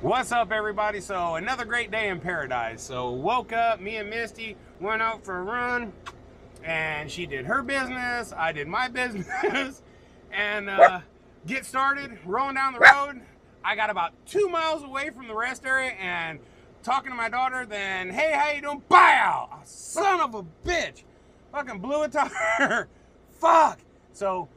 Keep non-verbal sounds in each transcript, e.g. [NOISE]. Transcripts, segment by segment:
What's up, everybody? So, another great day in paradise. So, woke up, me and Misty went out for a run, and she did her business, I did my [LAUGHS] business, and uh, get started rolling down the road. I got about two miles away from the rest area and talking to my daughter, then, hey, how you doing? Bow! Son of a bitch! Fucking blew a tire. [LAUGHS] Fuck! So,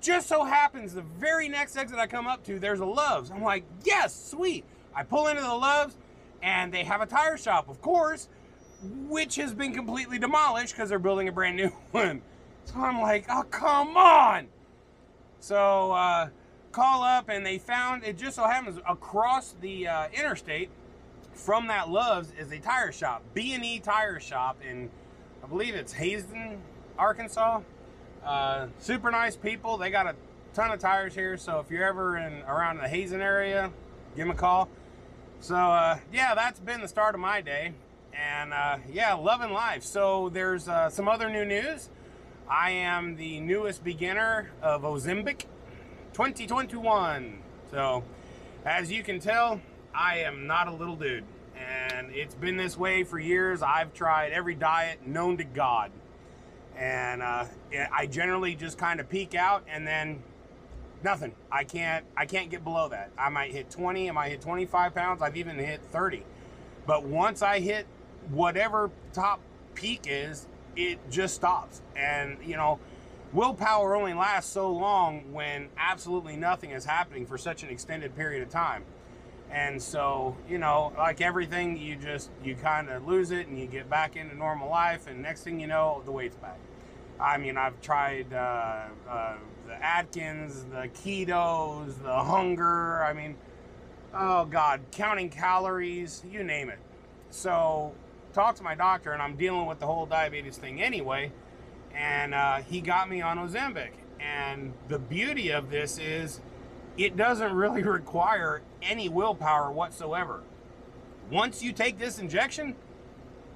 just so happens the very next exit I come up to, there's a Love's. I'm like, yes, sweet. I pull into the Love's and they have a tire shop, of course, which has been completely demolished because they're building a brand new [LAUGHS] one. So I'm like, oh, come on. So uh, call up and they found, it just so happens across the uh, interstate from that Love's is a tire shop, B&E Tire Shop in, I believe it's Hazen, Arkansas. Uh, super nice people. They got a ton of tires here. So if you're ever in around the Hazen area, give them a call. So uh, yeah, that's been the start of my day, and uh, yeah, loving life. So there's uh, some other new news. I am the newest beginner of Ozempic 2021. So as you can tell, I am not a little dude, and it's been this way for years. I've tried every diet known to God, and uh, I generally just kind of peak out and then Nothing. I can't. I can't get below that. I might hit 20. I might hit 25 pounds. I've even hit 30. But once I hit whatever top peak is, it just stops. And you know, willpower only lasts so long when absolutely nothing is happening for such an extended period of time. And so, you know, like everything, you just you kind of lose it and you get back into normal life, and next thing you know, the weight's back. I mean, I've tried uh, uh, the Atkins, the ketos, the hunger. I mean, oh God, counting calories, you name it. So, talked to my doctor, and I'm dealing with the whole diabetes thing anyway. And uh, he got me on Ozempic. And the beauty of this is, it doesn't really [LAUGHS] require any willpower whatsoever. Once you take this injection,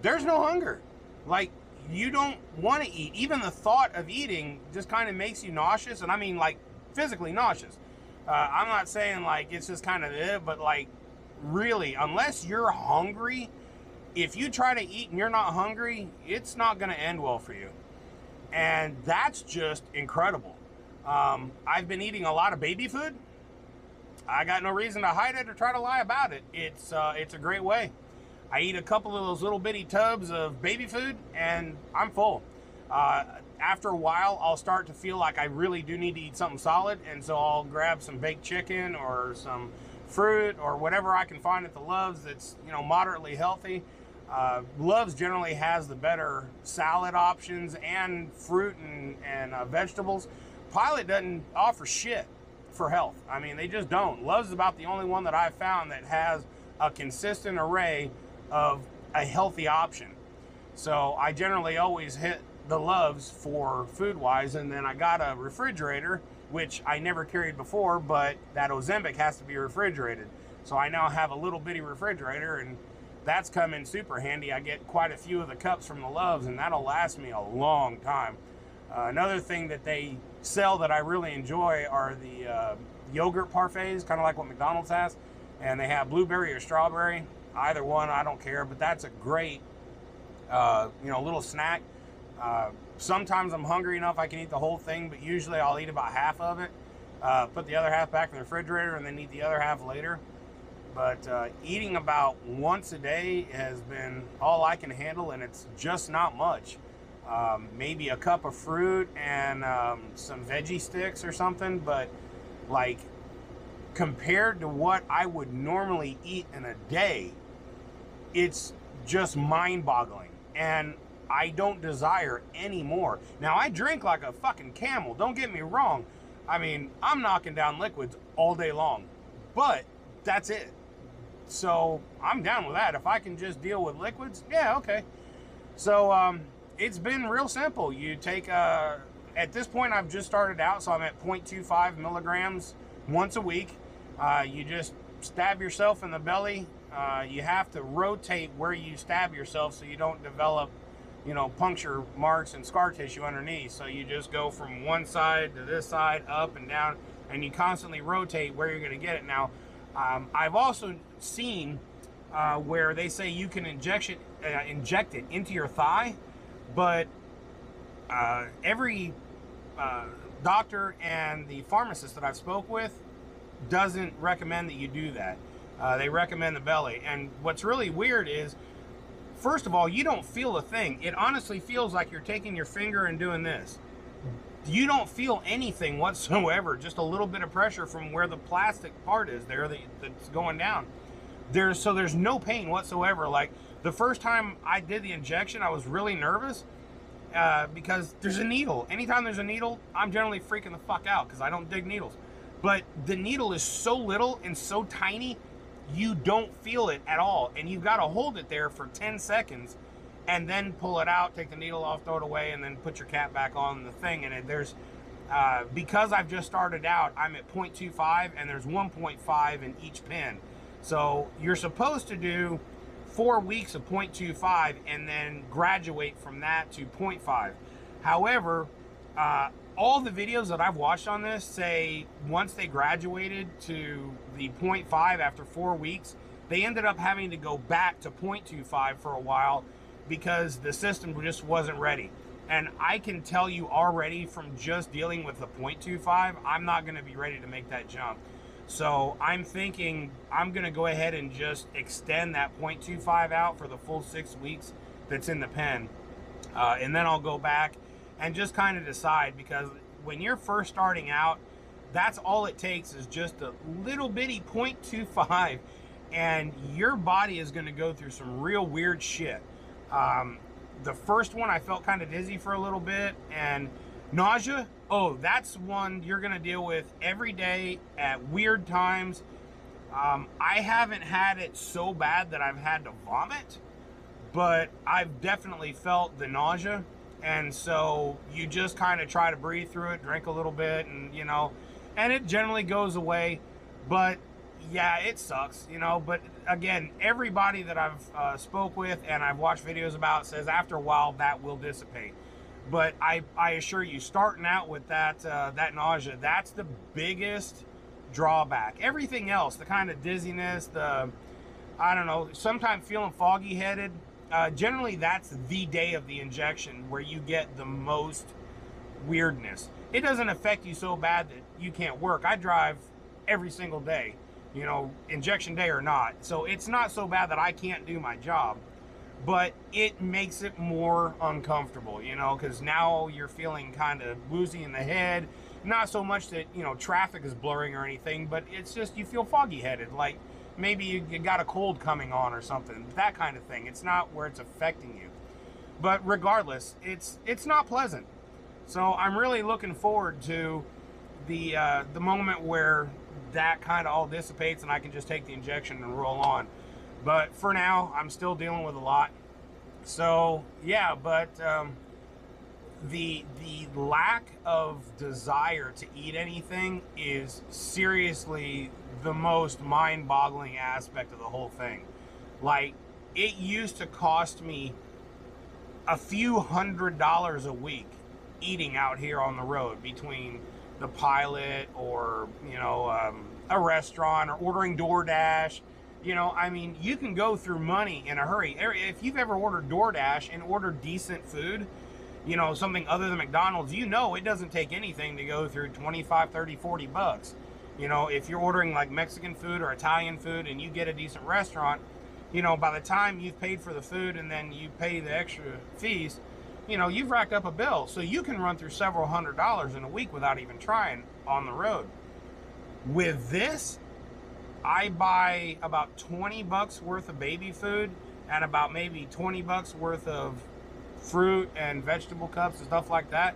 there's no hunger. Like you don't want to eat. Even the thought of eating just kind of makes you nauseous, and I mean like physically nauseous. Uh, I'm not saying like it's just kind of it, but like really, unless you're hungry, if you try to eat and you're not hungry, it's not going to end well for you. And that's just incredible. Um, I've been eating a lot of baby food. I got no reason to hide it or try to lie about it. It's uh, it's a great way. I eat a couple of those little bitty tubs of baby food and I'm full. Uh, after a while, I'll start to feel like I really do need to eat something solid, and so I'll grab some baked chicken or some fruit or whatever I can find at the Love's that's you know moderately healthy. Uh, Love's generally has the better salad options and fruit and, and uh, vegetables. Pilot doesn't offer shit for health. I mean, they just don't. Love's is about the only one that I've found that has a consistent array of a healthy option. So I generally always hit the Love's for food wise, and then I got a refrigerator, which I never carried before, but that Ozempic has to be refrigerated. So I now have a little bitty refrigerator, and that's come in super handy. I get quite a few of the cups from the Love's, and that'll last me a long time. Uh, another thing that they sell that I really enjoy are the uh, yogurt parfaits, kind of like what McDonald's has, and they have blueberry or strawberry either one, I don't care. But that's a great, uh, you know, little snack. Uh, sometimes I'm hungry enough I can eat the whole thing, but usually I'll eat about half of it. Uh, put the other half back in the refrigerator and then eat the other half later. But uh, eating about once a day has been all I can handle, and it's just not much. Um, maybe a cup of fruit and um, some veggie sticks or something, but like compared to what I would normally eat in a day, it's just mind boggling. And I don't desire any more. Now, I drink like a fucking camel, don't get me wrong. I mean, I'm knocking down liquids all day long, but that's it. So I'm down with that. If I can just deal with liquids, yeah, okay. So um, it's been real simple. You take, uh, at this point, I've just started out, so I'm at 0.25 milligrams once a week. Uh, you just stab yourself in the belly uh, you have to rotate where you stab yourself so you don't develop, you know, puncture marks and scar tissue underneath. So you just go from one side to this side, up and down, and you constantly rotate where you're going to get it. Now, Um, I've also seen uh, where they say you can inject it, uh, inject it into your thigh, but uh, every uh, doctor and the pharmacist that I've spoke with doesn't recommend that you do that. Uh, they recommend the belly. And what's really weird is, first of all, you don't feel a thing. It honestly feels like you're taking your finger and doing this. You don't feel anything [LAUGHS] whatsoever, just a little bit of pressure from where the plastic part is there that, that's going down. There's so there's no pain whatsoever. Like the first time I did the injection, I was really nervous uh, because there's a needle. Anytime there's a needle, I'm generally freaking the fuck out because I don't dig needles. But the needle is so little and so tiny, you don't feel it at all. And you've got to hold it there for 10 seconds and then pull it out, take the needle off, throw it away, and then put your cap back on the thing. And there's, uh, because I've just started out, I'm at 0.25 and there's 1.5 in each pin. So you're supposed to do four weeks of 0.25 and then graduate from that to 0.5. However, uh, all the videos that I've watched on this say once they graduated to the 0.5 after four weeks, they ended up having to go back to 0.25 for a while because the system just wasn't ready. And I can tell you already from just dealing with the 0.25, I'm not going to be ready to make that jump. So I'm thinking I'm going to go ahead and just extend that 0.25 out for the full six weeks that's in the pen. Uh, and then I'll go back and just kind of decide because when you're first starting out, that's all it takes is just a little bitty 0.25 and your body is going to go through some real weird shit. Um, the first one I felt kind of dizzy for a little bit and Nausea, oh, that's one you're going to deal with every day at weird times. Um, I haven't had it so bad that I've had to vomit, but I've definitely felt the nausea. And so you just kind of try to breathe through it, drink a little bit, and you know, and it generally goes away. But yeah, it sucks, you know. But again, everybody that I've uh, spoke with and I've watched videos about says after a while that will dissipate. But I, I assure you, starting out with that uh, that nausea, that's the biggest drawback. Everything else, the kind of dizziness, the I don't know, sometimes feeling foggy headed. Uh, generally, that's the day of the injection where you get the most weirdness. It doesn't affect you so bad that you can't work. I drive every single day, you know, injection day or not. So it's not so bad that I can't do my job but it makes it more uncomfortable, you know, because now you're feeling kind of woozy in the head. Not so much that, you know, traffic is blurring or anything, but it's just you feel foggy headed. Like maybe you, got a cold coming on or something, that kind of thing. It's not where it's affecting you. But regardless, it's it's not pleasant. So I'm really looking forward to the uh, the moment where that kind of all dissipates and I can just take the injection and roll on. But for now, I'm still dealing with a lot. So yeah, but um, the the lack of desire to eat anything is seriously the most mind-boggling aspect of the whole thing. Like it used to cost me a few hundred dollars a week eating out here on the road between the pilot or you know um, a restaurant or ordering DoorDash you know, I mean, you can go through money in a hurry. If you've ever ordered DoorDash and ordered decent food, you know, something other than McDonald's, you know it doesn't take anything to go through 25, 30, 40 bucks. You know, if you're ordering like Mexican food or Italian food and you get a decent restaurant, you know, by the time you've paid for the food and then you pay the extra fees, you know, you've racked up a bill. So you can run through several hundred dollars in a week without even trying on the road. With this, I buy about 20 bucks worth of baby food and about maybe 20 bucks worth of fruit and vegetable cups and stuff like that.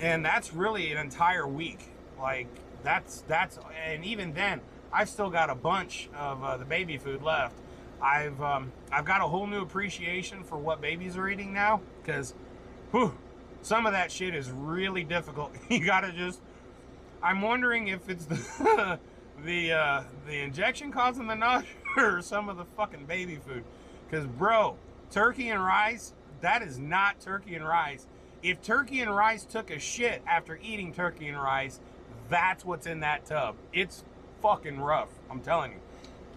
And that's really an entire week. Like that's that's and even then I've still got a bunch of uh, the baby food left. I've um, I've got a whole new appreciation for what babies are eating now because some of that shit is really difficult. [LAUGHS] you gotta just I'm wondering if it's the [LAUGHS] the uh, the injection causing the [LAUGHS] nausea or some of the fucking baby food. Because bro, turkey and rice, that is not turkey and rice. If turkey and rice took a shit after eating turkey and rice, that's what's in that tub. It's fucking rough. I'm telling you.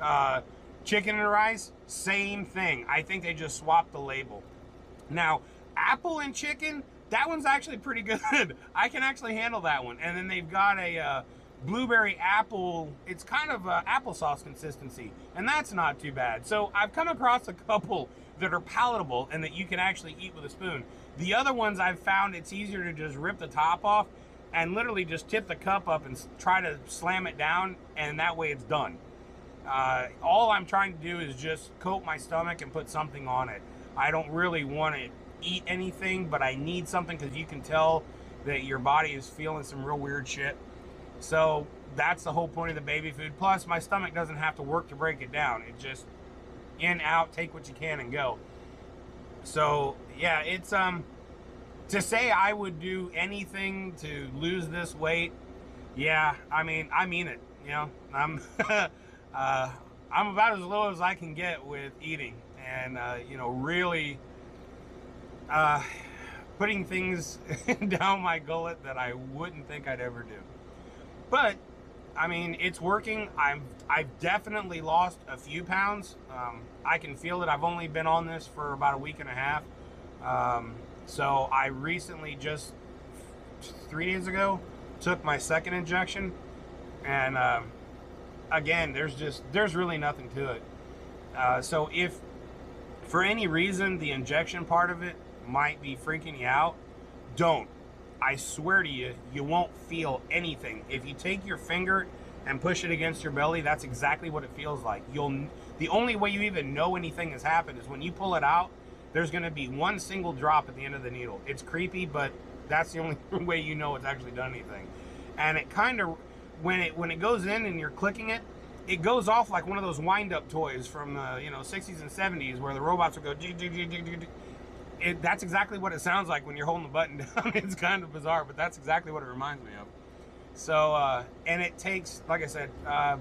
Uh, chicken and rice, same thing. I think they just swapped the label. Now, apple and chicken, that one's actually pretty [LAUGHS] good. I can actually handle that one. And then they've got a uh, blueberry apple. It's kind of uh, applesauce consistency, and that's not too bad. So I've come across a couple that are palatable and that you can actually eat with a spoon. The other ones I've found it's easier to just rip the top off and literally just tip the cup up and try to slam it down, and that way it's done. Uh, all I'm trying to do is just coat my stomach and put something on it. I don't really want to eat anything, but I need something because you can tell that your body is feeling some real weird shit. So that's the whole point of the baby food. Plus, my stomach doesn't have to work to break it down. It just in, out, take what you can and go. So yeah, it's um to say I would do anything to lose this weight. Yeah, I mean, I mean it. You know, I'm [LAUGHS] uh, I'm about as low as I can get with eating, and uh, you know, really uh, putting things [LAUGHS] down my gullet that I wouldn't think I'd ever do. But I mean, it's working. I'm I've definitely lost a few pounds. Um, I can feel it. I've only been on this for about a week and a half. Um, so I recently just three days ago took my second injection, and um, again, there's just there's really nothing to it. Uh, so if for any reason the injection part of it might be freaking you out, don't. I swear to you, you won't feel anything. If you take your finger and push it against your belly, that's exactly what it feels like. You'll the only way you even know anything has happened is when you pull it out, there's going to be one single drop at the end of the needle. It's creepy, but that's the only [LAUGHS] way you know it's actually done anything. And it kind of when it when it goes in and you're clicking it, it goes off like one of those wind-up toys from the you know 60s and 70s where the robots would go it, that's exactly what it sounds like when you're holding the button [LAUGHS] down. it's kind of bizarre, but that's exactly what it reminds me of. So, uh, and it takes, like I said, uh,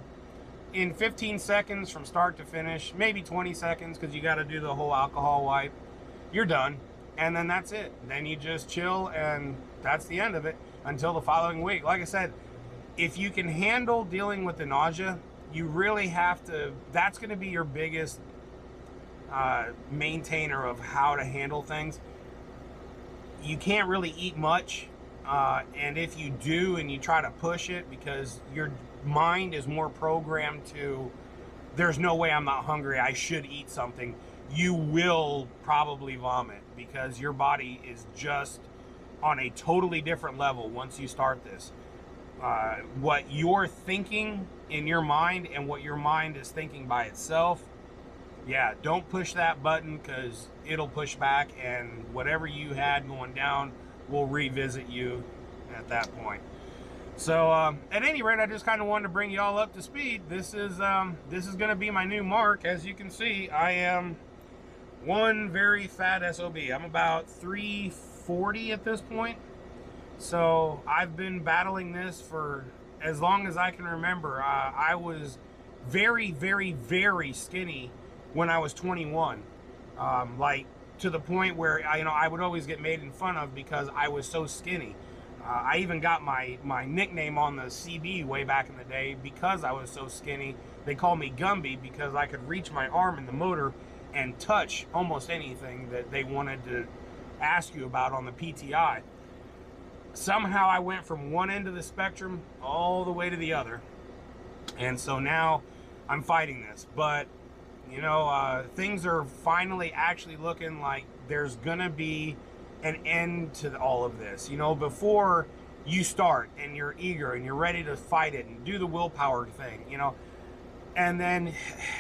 in 15 seconds from start to finish, maybe 20 seconds because you got to do the whole alcohol wipe. You're done, and then that's it. Then you just chill, and that's the end of it until the following week. Like I said, if you can handle dealing with the nausea, you really have to. That's going to be your biggest uh, maintainer of how to handle things. You can't really eat much, uh, and if you do and you try to push it because your mind is more programmed to, there's no way I'm not hungry, I should eat something, you will probably vomit because your body is just on a totally different level once you start this. Uh, what you're thinking in your mind and what your mind is thinking by itself yeah, don't push that button because it'll push back, and whatever you had going down will revisit you at that point. So, um, at any rate, I just kind of wanted to bring you all up to speed. This is um, this is going to be my new mark. As you can see, I am one very fat SOB. I'm about 340 at this point. So, I've been battling this for as long as I can remember. Uh, I was very, very, very skinny when I was 21. Um, like to the point where I, you know I would always get made in fun of because I was so skinny. Uh, I even got my my nickname on the CB way back in the day because I was so skinny. They called me Gumby because I could reach my arm in the motor and touch almost anything that they wanted to ask you about on the PTI. Somehow I went from one end of the spectrum all the way to the other. And so now I'm fighting this. But you know, uh, things are finally actually looking like there's gonna be an end to all of this. You know, before you start and you're eager and you're ready to fight it and do the willpower thing, you know, and then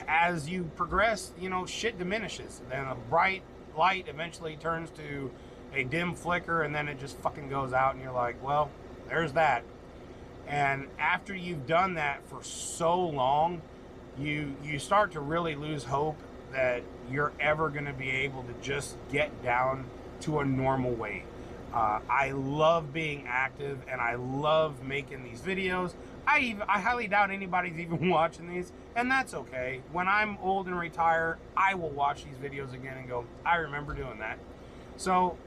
as you progress, you know, shit diminishes. Then a bright light eventually turns to a dim flicker and then it just fucking goes out and you're like, well, there's that. And after you've done that for so long, you you start to really lose hope that you're ever going to be able to just get down to a normal weight. Uh, I love being active and I love making these videos. I even, I highly doubt anybody's [LAUGHS] even watching these, and that's okay. When I'm old and retire, I will watch these videos again and go, I remember doing that. So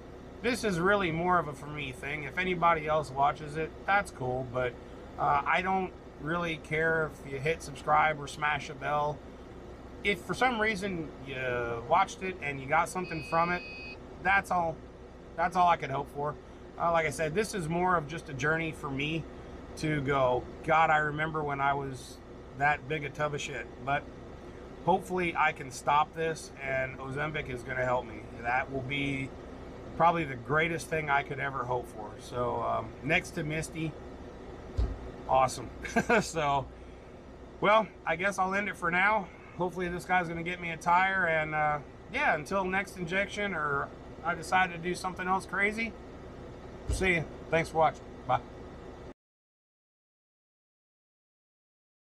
this is really more of a for me thing. If anybody else watches it, that's cool, but uh, I don't really care if you hit subscribe or smash a bell. If for some reason you watched it and you got something from it, that's all. That's all I could hope for. Uh, like I said, this is more of just a journey for me to go. God, I remember when I was that big a tub of shit. But hopefully, I can stop this, and Ozempic is going to help me. That will be probably the greatest thing I could ever hope for. So um, next to Misty, awesome. [LAUGHS] so, well, I guess I'll end it for now. Hopefully this guy's going to get me a tire. And uh, yeah, until next injection or I decided to do something else crazy, see you. Thanks for watching.